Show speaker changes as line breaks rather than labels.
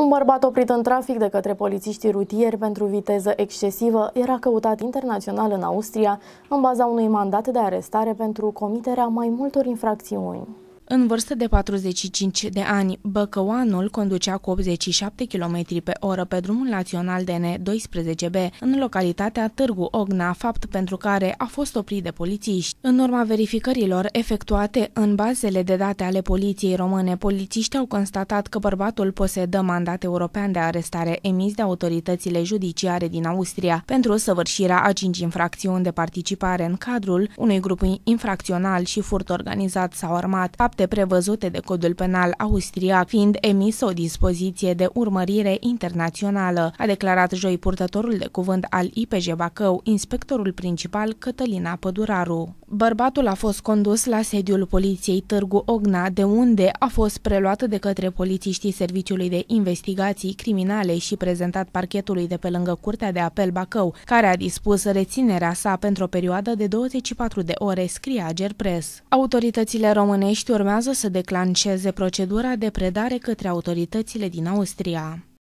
Un bărbat oprit în trafic de către polițiștii rutieri pentru viteză excesivă era căutat internațional în Austria în baza unui mandat de arestare pentru comiterea mai multor infracțiuni.
În vârstă de 45 de ani, Băcăoanul conducea cu 87 km pe oră pe drumul național DN12B în localitatea Târgu Ogna, fapt pentru care a fost oprit de polițiști. În urma verificărilor efectuate în bazele de date ale poliției române, polițiștii au constatat că bărbatul posedă mandat european de arestare emis de autoritățile judiciare din Austria pentru săvârșirea a cinci infracțiuni de participare în cadrul unui grup infracțional și furt organizat sau armat, fapt fapte prevăzute de codul penal austriac, fiind emis o dispoziție de urmărire internațională, a declarat joi purtătorul de cuvânt al IPJ Bacău, inspectorul principal Cătălina Păduraru. Bărbatul a fost condus la sediul poliției Târgu Ogna, de unde a fost preluat de către polițiștii Serviciului de Investigații Criminale și prezentat parchetului de pe lângă Curtea de Apel Bacău, care a dispus reținerea sa pentru o perioadă de 24 de ore, scrie Agerpres. Autoritățile românești urmează urmează să declanșeze procedura de predare către autoritățile din Austria.